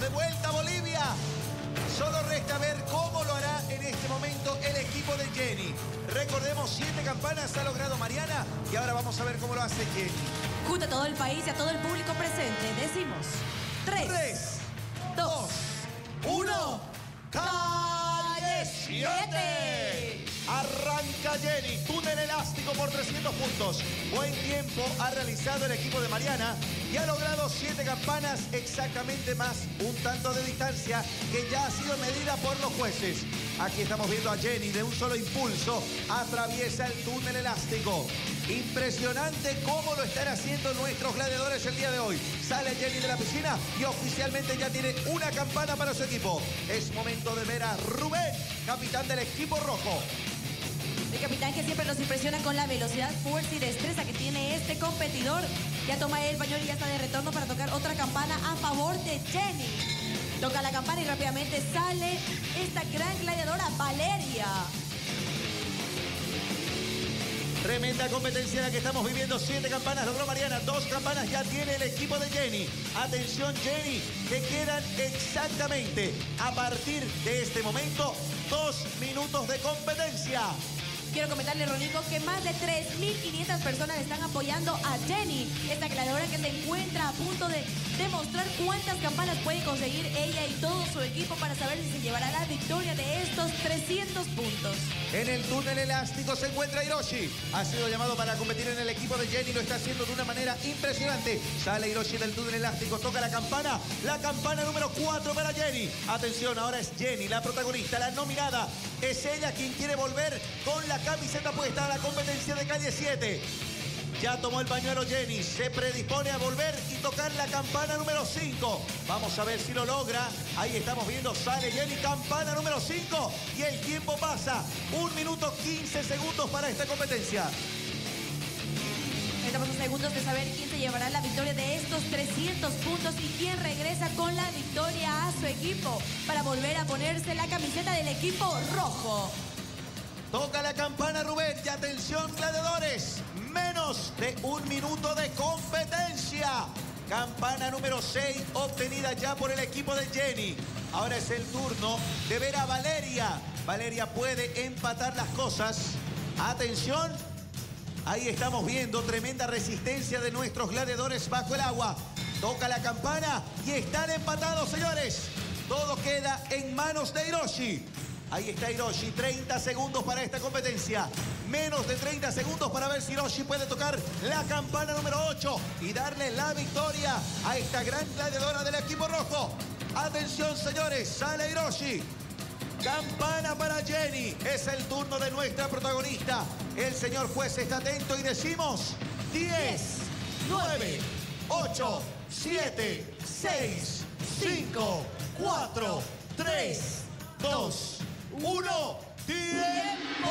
De vuelta a Bolivia. Solo resta ver cómo lo hará en este momento el equipo de Jenny. Recordemos, siete campanas ha logrado Mariana y ahora vamos a ver cómo lo hace Jenny. Junto a todo el país y a todo el público presente, decimos Jenny, túnel elástico por 300 puntos. Buen tiempo ha realizado el equipo de Mariana y ha logrado siete campanas exactamente más un tanto de distancia que ya ha sido medida por los jueces. Aquí estamos viendo a Jenny de un solo impulso atraviesa el túnel elástico. Impresionante cómo lo están haciendo nuestros gladiadores el día de hoy. Sale Jenny de la piscina y oficialmente ya tiene una campana para su equipo. Es momento de ver a Rubén, capitán del equipo rojo. El capitán que siempre nos impresiona con la velocidad, fuerza y destreza que tiene este competidor. Ya toma el pañuelo y ya está de retorno para tocar otra campana a favor de Jenny. Toca la campana y rápidamente sale esta gran gladiadora, Valeria. Tremenda competencia la que estamos viviendo. Siete campanas logró Mariana. Dos campanas ya tiene el equipo de Jenny. Atención Jenny, que quedan exactamente a partir de este momento dos minutos de competencia. Quiero comentarle, Ronico, que más de 3.500 personas están apoyando a Jenny, esta gladiadora que se encuentra a punto de demostrar cuántas campanas puede conseguir ella y todo su equipo para saber si se llevará la victoria de estos 300 puntos. En el túnel elástico se encuentra Hiroshi. Ha sido llamado para competir en el equipo de Jenny. Lo está haciendo de una manera impresionante. Sale Hiroshi del túnel elástico. Toca la campana. La campana número 4 para Jenny. Atención, ahora es Jenny, la protagonista, la nominada. Es ella quien quiere volver con la camiseta puesta a la competencia de calle 7. Ya tomó el pañuelo Jenny, se predispone a volver y tocar la campana número 5. Vamos a ver si lo logra. Ahí estamos viendo, sale Jenny, campana número 5 y el tiempo pasa. Un minuto 15 segundos para esta competencia. Estamos a segundos de saber quién se llevará la victoria de estos 300 puntos y quién regresa con la victoria a su equipo para volver a ponerse la camiseta del equipo rojo. Toca la campana Rubén y atención gladiadores. Menos de un minuto de competencia. Campana número 6 obtenida ya por el equipo de Jenny. Ahora es el turno de ver a Valeria. Valeria puede empatar las cosas. Atención. Ahí estamos viendo tremenda resistencia de nuestros gladiadores bajo el agua. Toca la campana y están empatados, señores. Todo queda en manos de Hiroshi. Ahí está Hiroshi, 30 segundos para esta competencia. Menos de 30 segundos para ver si Hiroshi puede tocar la campana número 8 y darle la victoria a esta gran gladiadora del equipo rojo. Atención, señores, sale Hiroshi. Campana para Jenny. Es el turno de nuestra protagonista. El señor juez está atento y decimos 10, 9, 8, 7, 6, 5, 4, 3, 2, 1. ¡Tiempo!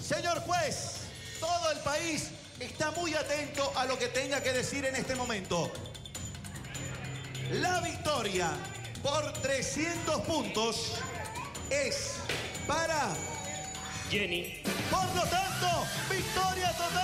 Señor juez, todo el país está muy atento a lo que tenga que decir en este momento. La victoria por 300 puntos es para Jenny. Por lo tanto, victoria total